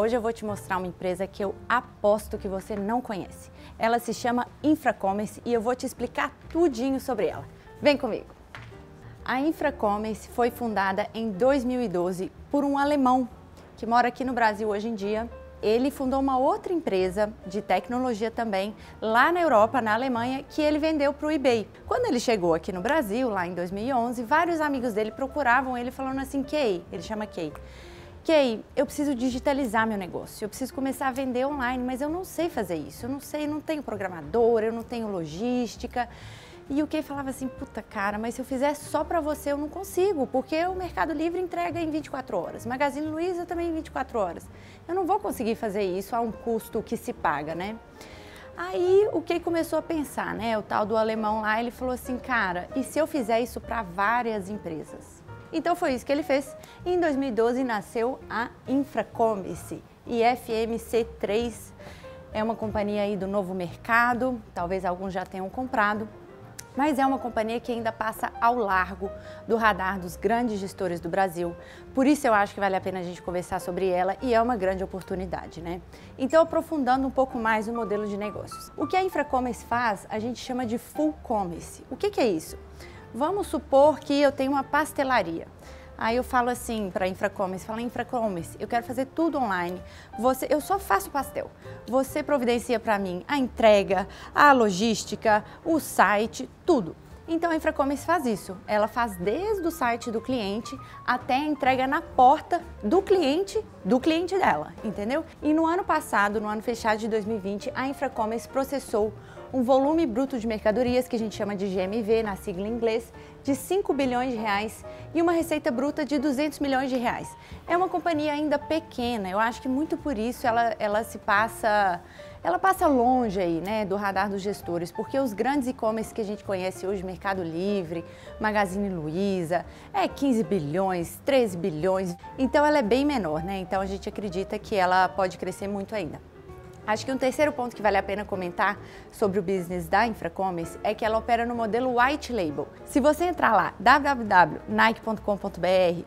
Hoje eu vou te mostrar uma empresa que eu aposto que você não conhece. Ela se chama Infracommerce e eu vou te explicar tudinho sobre ela. Vem comigo! A Infracommerce foi fundada em 2012 por um alemão que mora aqui no Brasil hoje em dia. Ele fundou uma outra empresa de tecnologia também, lá na Europa, na Alemanha, que ele vendeu para o eBay. Quando ele chegou aqui no Brasil, lá em 2011, vários amigos dele procuravam ele falando assim, Kay, ele chama Kay, Kay, eu preciso digitalizar meu negócio, eu preciso começar a vender online, mas eu não sei fazer isso, eu não sei, não tenho programador, eu não tenho logística. E o Kay falava assim, puta cara, mas se eu fizer só para você eu não consigo, porque o Mercado Livre entrega em 24 horas, Magazine Luiza também em 24 horas. Eu não vou conseguir fazer isso a um custo que se paga, né? Aí o Kay começou a pensar, né? O tal do alemão lá, ele falou assim, cara, e se eu fizer isso para várias empresas? Então foi isso que ele fez. Em 2012 nasceu a Infracommerce e FMC3 é uma companhia aí do novo mercado, talvez alguns já tenham comprado, mas é uma companhia que ainda passa ao largo do radar dos grandes gestores do Brasil. Por isso eu acho que vale a pena a gente conversar sobre ela e é uma grande oportunidade, né? Então, aprofundando um pouco mais o modelo de negócios. O que a Infracommerce faz, a gente chama de Full Commerce. O que, que é isso? Vamos supor que eu tenho uma pastelaria. Aí eu falo assim para Infracommerce, fala Infracommerce, eu quero fazer tudo online. Você, eu só faço pastel. Você providencia para mim a entrega, a logística, o site, tudo. Então a Infracommerce faz isso. Ela faz desde o site do cliente até a entrega na porta do cliente, do cliente dela, entendeu? E no ano passado, no ano fechado de 2020, a Infracommerce processou um volume bruto de mercadorias, que a gente chama de GMV, na sigla em inglês, de 5 bilhões de reais e uma receita bruta de 200 milhões de reais. É uma companhia ainda pequena, eu acho que muito por isso ela, ela se passa, ela passa longe aí, né, do radar dos gestores, porque os grandes e-commerce que a gente conhece hoje, Mercado Livre, Magazine Luiza, é 15 bilhões, 13 bilhões, então ela é bem menor, né, então a gente acredita que ela pode crescer muito ainda. Acho que um terceiro ponto que vale a pena comentar sobre o business da Infracommerce é que ela opera no modelo white label. Se você entrar lá www.nike.com.br,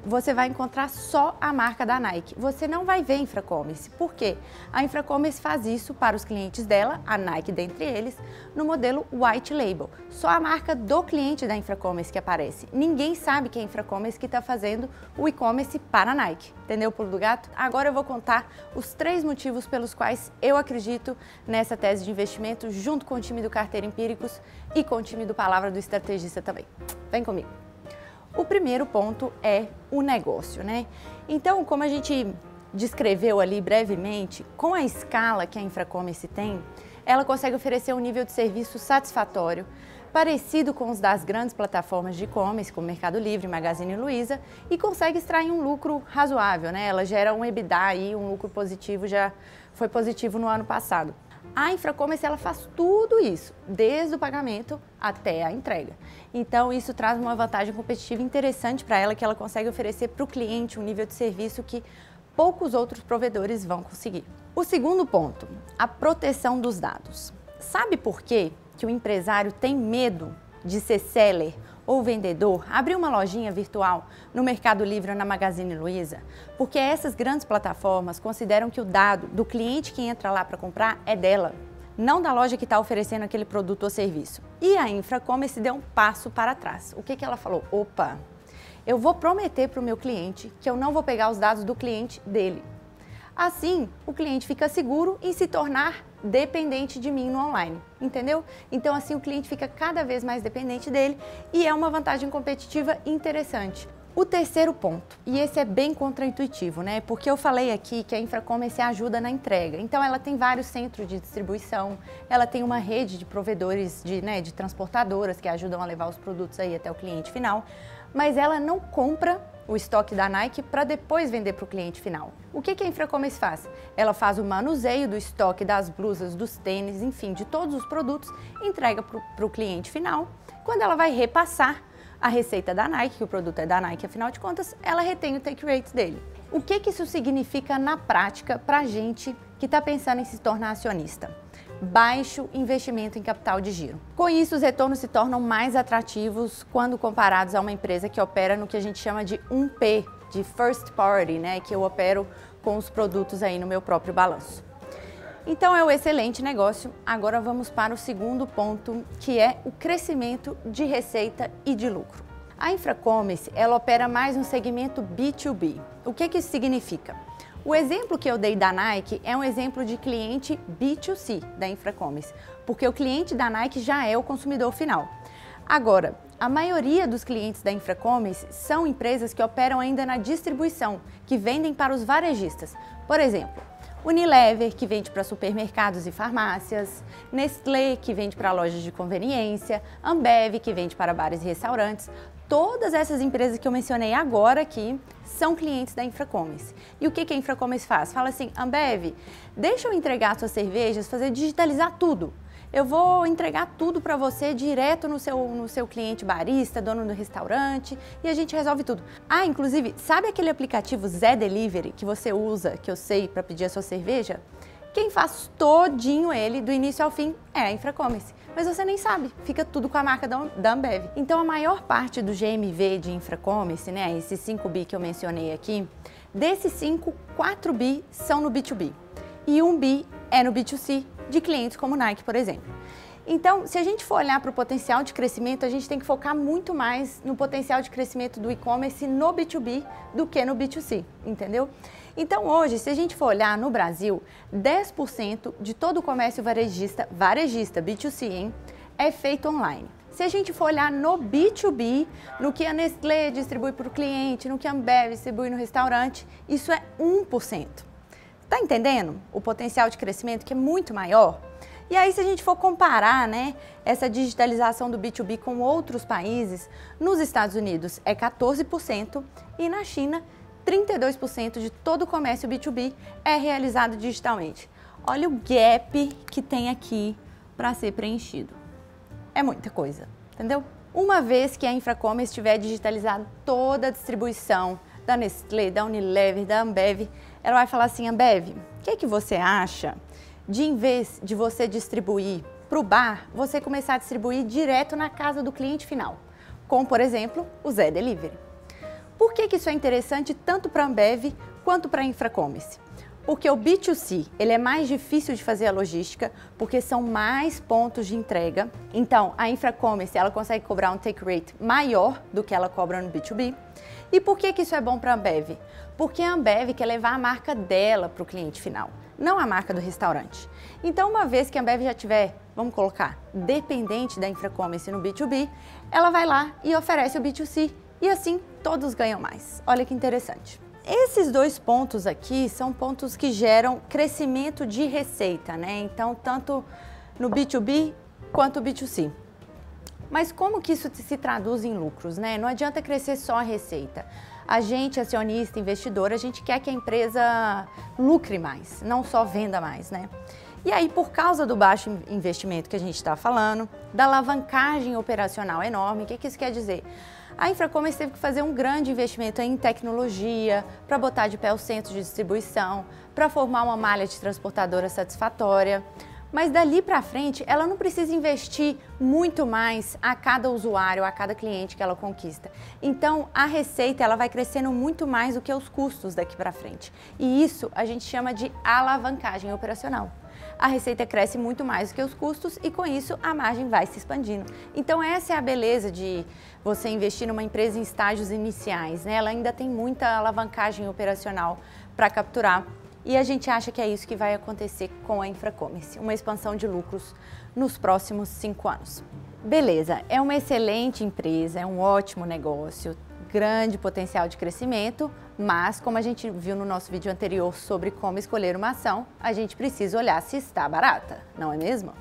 você vai encontrar só a marca da Nike. Você não vai ver Infracommerce. Por quê? A Infracommerce faz isso para os clientes dela, a Nike dentre eles, no modelo white label. Só a marca do cliente da Infracommerce que aparece. Ninguém sabe que é a Infracommerce que está fazendo o e-commerce para a Nike. Entendeu pulo do gato? Agora eu vou contar os três motivos pelos quais eu acredito acredito nessa tese de investimento junto com o time do Carteira Empíricos e com o time do Palavra do Estrategista também. Vem comigo. O primeiro ponto é o negócio, né? Então, como a gente descreveu ali brevemente, com a escala que a Infracommerce tem, ela consegue oferecer um nível de serviço satisfatório, parecido com os das grandes plataformas de e-commerce, como Mercado Livre, Magazine Luiza, e consegue extrair um lucro razoável, né? Ela gera um EBITDA aí, um lucro positivo já foi positivo no ano passado. A Infracommerce ela faz tudo isso, desde o pagamento até a entrega. Então isso traz uma vantagem competitiva interessante para ela que ela consegue oferecer para o cliente um nível de serviço que poucos outros provedores vão conseguir. O segundo ponto, a proteção dos dados. Sabe por quê que o empresário tem medo de ser seller ou vendedor abrir uma lojinha virtual no Mercado Livre ou na Magazine Luiza? Porque essas grandes plataformas consideram que o dado do cliente que entra lá para comprar é dela, não da loja que está oferecendo aquele produto ou serviço. E a Infracommerce deu um passo para trás. O que, que ela falou? Opa, eu vou prometer para o meu cliente que eu não vou pegar os dados do cliente dele. Assim, o cliente fica seguro em se tornar dependente de mim no online, entendeu? Então assim o cliente fica cada vez mais dependente dele e é uma vantagem competitiva interessante. O terceiro ponto, e esse é bem contraintuitivo, né? Porque eu falei aqui que a Infracommerce ajuda na entrega. Então ela tem vários centros de distribuição, ela tem uma rede de provedores, de, né, de transportadoras que ajudam a levar os produtos aí até o cliente final, mas ela não compra o estoque da Nike para depois vender para o cliente final. O que, que a Infracommerce faz? Ela faz o manuseio do estoque das blusas, dos tênis, enfim, de todos os produtos, entrega para o cliente final. Quando ela vai repassar a receita da Nike, que o produto é da Nike, afinal de contas, ela retém o take rate dele. O que, que isso significa na prática para a gente que está pensando em se tornar acionista? Baixo investimento em capital de giro. Com isso, os retornos se tornam mais atrativos quando comparados a uma empresa que opera no que a gente chama de 1P, de first party, né, que eu opero com os produtos aí no meu próprio balanço. Então é um excelente negócio. Agora vamos para o segundo ponto, que é o crescimento de receita e de lucro. A Infracommerce, ela opera mais no segmento B2B. O que, que isso significa? O exemplo que eu dei da Nike é um exemplo de cliente B2C da Infracommerce, porque o cliente da Nike já é o consumidor final. Agora, a maioria dos clientes da Infracommerce são empresas que operam ainda na distribuição, que vendem para os varejistas. Por exemplo, Unilever, que vende para supermercados e farmácias, Nestlé, que vende para lojas de conveniência, Ambev, que vende para bares e restaurantes. Todas essas empresas que eu mencionei agora aqui são clientes da Infracommerce. E o que, que a Infracommerce faz? Fala assim, Ambev, deixa eu entregar suas cervejas, fazer digitalizar tudo eu vou entregar tudo para você direto no seu, no seu cliente barista, dono do restaurante, e a gente resolve tudo. Ah, inclusive, sabe aquele aplicativo Zé Delivery que você usa, que eu sei, para pedir a sua cerveja? Quem faz todinho ele, do início ao fim, é a Infracommerce. Mas você nem sabe, fica tudo com a marca da Ambev. Então a maior parte do GMV de Infracommerce, né, esses 5 bi que eu mencionei aqui, desses 5, 4 bi são no B2B e 1 bi é no B2C, de clientes como Nike, por exemplo. Então, se a gente for olhar para o potencial de crescimento, a gente tem que focar muito mais no potencial de crescimento do e-commerce no B2B do que no B2C, entendeu? Então, hoje, se a gente for olhar no Brasil, 10% de todo o comércio varejista, varejista B2C, hein, é feito online. Se a gente for olhar no B2B, no que a Nestlé distribui para o cliente, no que a Ambev distribui no restaurante, isso é 1%. Tá entendendo o potencial de crescimento que é muito maior? E aí, se a gente for comparar né, essa digitalização do B2B com outros países, nos Estados Unidos é 14% e na China 32% de todo o comércio B2B é realizado digitalmente. Olha o gap que tem aqui para ser preenchido. É muita coisa, entendeu? Uma vez que a Infracommerce tiver digitalizado toda a distribuição da Nestlé, da Unilever, da Ambev, ela vai falar assim, Ambev, o que, que você acha de em vez de você distribuir para o bar, você começar a distribuir direto na casa do cliente final, como por exemplo o Zé Delivery. Por que, que isso é interessante tanto para a Ambev quanto para a Infracommerce? Porque o B2C ele é mais difícil de fazer a logística, porque são mais pontos de entrega. Então, a Infracommerce ela consegue cobrar um take rate maior do que ela cobra no B2B. E por que, que isso é bom para a Ambev? Porque a Ambev quer levar a marca dela para o cliente final, não a marca do restaurante. Então, uma vez que a Ambev já tiver, vamos colocar, dependente da Infracommerce no B2B, ela vai lá e oferece o B2C e assim todos ganham mais. Olha que interessante. Esses dois pontos aqui são pontos que geram crescimento de receita, né? Então, tanto no B2B quanto no B2C. Mas como que isso se traduz em lucros, né? Não adianta crescer só a receita. A gente, acionista, investidor, a gente quer que a empresa lucre mais, não só venda mais, né? E aí, por causa do baixo investimento que a gente está falando, da alavancagem operacional enorme, o que, que isso quer dizer? A Infracommerce teve que fazer um grande investimento em tecnologia para botar de pé o centro de distribuição, para formar uma malha de transportadora satisfatória. Mas dali para frente, ela não precisa investir muito mais a cada usuário, a cada cliente que ela conquista. Então, a receita ela vai crescendo muito mais do que os custos daqui para frente. E isso a gente chama de alavancagem operacional. A receita cresce muito mais do que os custos e com isso a margem vai se expandindo. Então, essa é a beleza de você investir numa empresa em estágios iniciais, né? Ela ainda tem muita alavancagem operacional para capturar e a gente acha que é isso que vai acontecer com a Infracommerce, uma expansão de lucros nos próximos cinco anos. Beleza, é uma excelente empresa, é um ótimo negócio, grande potencial de crescimento, mas como a gente viu no nosso vídeo anterior sobre como escolher uma ação, a gente precisa olhar se está barata, não é mesmo?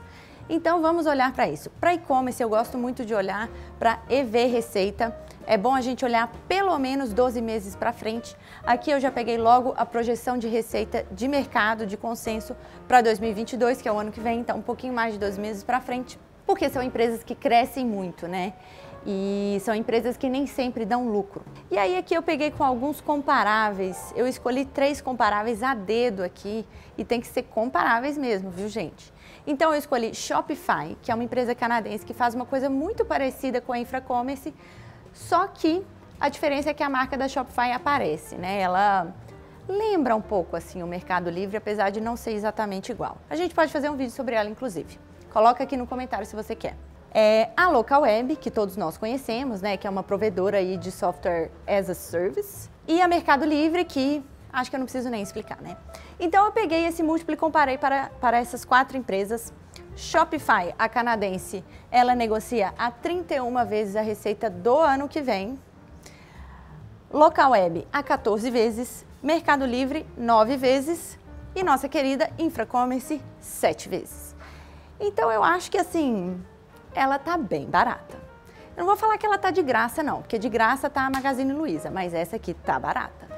Então vamos olhar para isso. Para e-commerce eu gosto muito de olhar para EV Receita, é bom a gente olhar pelo menos 12 meses para frente. Aqui eu já peguei logo a projeção de receita de mercado, de consenso para 2022, que é o ano que vem, então um pouquinho mais de 12 meses para frente, porque são empresas que crescem muito, né? E são empresas que nem sempre dão lucro. E aí aqui eu peguei com alguns comparáveis. Eu escolhi três comparáveis a dedo aqui e tem que ser comparáveis mesmo, viu, gente? Então eu escolhi Shopify, que é uma empresa canadense que faz uma coisa muito parecida com a Infracommerce, só que A diferença é que a marca da Shopify aparece, né? Ela lembra um pouco assim o Mercado Livre, apesar de não ser exatamente igual. A gente pode fazer um vídeo sobre ela, inclusive. Coloca aqui no comentário se você quer. É a Local Web, que todos nós conhecemos, né, que é uma provedora aí de software as a service, e a Mercado Livre, que acho que eu não preciso nem explicar, né? Então eu peguei esse múltiplo e comparei para, para essas quatro empresas. Shopify, a canadense, ela negocia a 31 vezes a receita do ano que vem. Local Web a 14 vezes, Mercado Livre 9 vezes e nossa querida Infracommerce 7 vezes. Então eu acho que assim, ela tá bem barata. Eu não vou falar que ela tá de graça não, porque de graça tá a Magazine Luiza, mas essa aqui tá barata.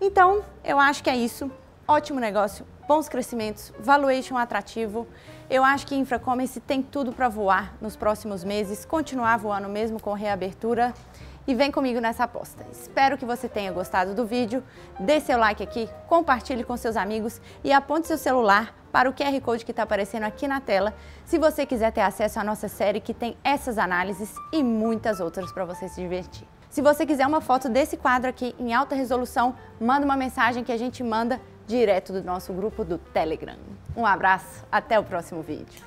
Então, eu acho que é isso. Ótimo negócio, bons crescimentos, valuation atrativo. Eu acho que Infracommerce tem tudo para voar nos próximos meses, continuar voando mesmo com reabertura e vem comigo nessa aposta. Espero que você tenha gostado do vídeo, dê seu like aqui, compartilhe com seus amigos e aponte seu celular para o QR Code que está aparecendo aqui na tela, se você quiser ter acesso à nossa série que tem essas análises e muitas outras para você se divertir. Se você quiser uma foto desse quadro aqui em alta resolução, manda uma mensagem que a gente manda direto do nosso grupo do Telegram. Um abraço, até o próximo vídeo.